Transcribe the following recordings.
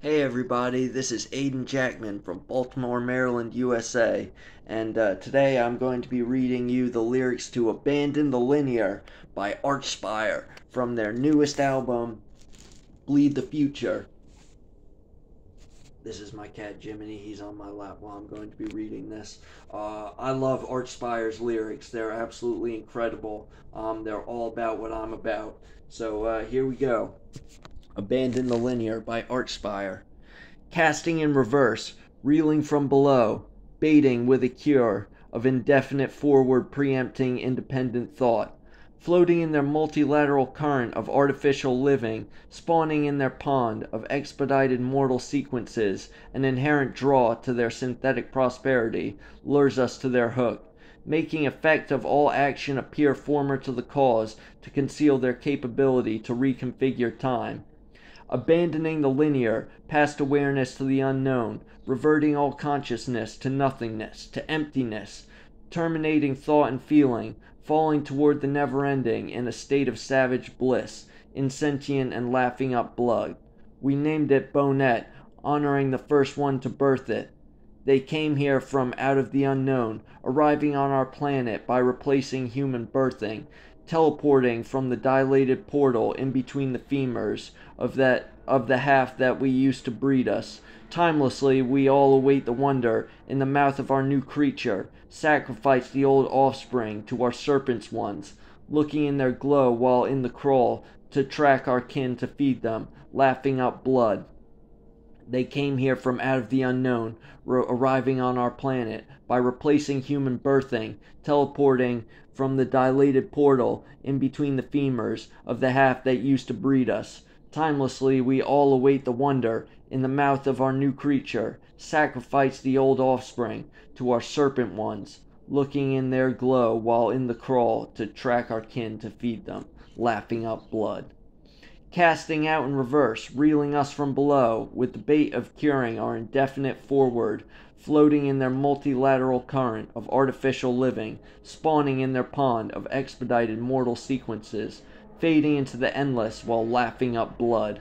Hey everybody, this is Aiden Jackman from Baltimore, Maryland, USA, and uh, today I'm going to be reading you the lyrics to Abandon the Linear by Archspire from their newest album, Bleed the Future. This is my cat Jiminy, he's on my lap while I'm going to be reading this. Uh, I love Archspire's lyrics, they're absolutely incredible. Um, they're all about what I'm about. So uh, here we go. Abandon the Linear by Archspire. Casting in reverse, reeling from below, baiting with a cure of indefinite forward preempting independent thought, floating in their multilateral current of artificial living, spawning in their pond of expedited mortal sequences, an inherent draw to their synthetic prosperity lures us to their hook, making effect of all action appear former to the cause to conceal their capability to reconfigure time abandoning the linear, past awareness to the unknown, reverting all consciousness to nothingness, to emptiness, terminating thought and feeling, falling toward the never ending in a state of savage bliss, insentient and laughing up blood. We named it Bonet, honoring the first one to birth it. They came here from out of the unknown, arriving on our planet by replacing human birthing, teleporting from the dilated portal in between the femurs of that of the half that we used to breed us. Timelessly we all await the wonder in the mouth of our new creature, sacrifice the old offspring to our serpents ones, looking in their glow while in the crawl to track our kin to feed them, laughing up blood. They came here from out of the unknown, arriving on our planet by replacing human birthing, teleporting from the dilated portal in between the femurs of the half that used to breed us. Timelessly we all await the wonder in the mouth of our new creature, sacrifice the old offspring to our serpent ones, looking in their glow while in the crawl to track our kin to feed them, laughing up blood. Casting out in reverse, reeling us from below, with the bait of curing our indefinite forward floating in their multilateral current of artificial living, spawning in their pond of expedited mortal sequences, fading into the endless while laughing up blood.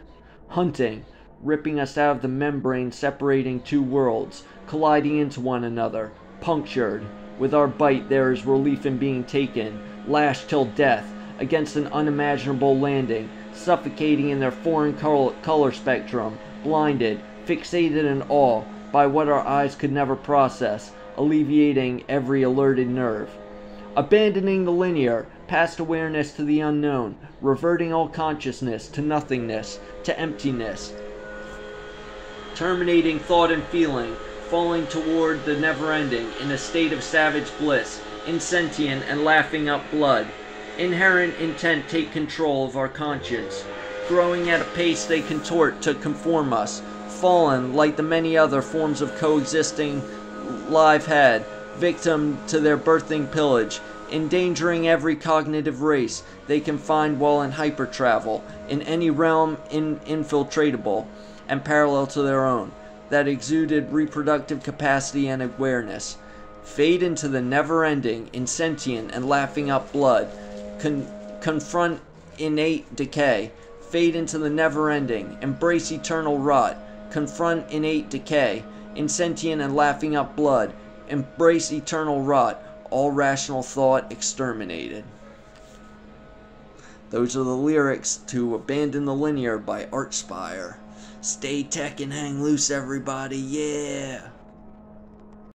Hunting, ripping us out of the membrane separating two worlds, colliding into one another, punctured. With our bite there is relief in being taken, lashed till death, against an unimaginable landing, suffocating in their foreign color spectrum, blinded, fixated in awe, by what our eyes could never process, alleviating every alerted nerve. Abandoning the linear, past awareness to the unknown, reverting all consciousness to nothingness, to emptiness. Terminating thought and feeling, falling toward the never ending in a state of savage bliss, insentient and laughing up blood. Inherent intent take control of our conscience, growing at a pace they contort to conform us, fallen like the many other forms of coexisting life had, victim to their birthing pillage, endangering every cognitive race they can find while in hypertravel, in any realm in infiltratable and parallel to their own, that exuded reproductive capacity and awareness. Fade into the never ending, insentient and laughing up blood, con- confront innate decay, fade into the never ending, embrace eternal rot, confront innate decay, insentient and laughing up blood, embrace eternal rot, all rational thought exterminated. Those are the lyrics to Abandon the Linear by Archspire. Stay tech and hang loose, everybody, yeah!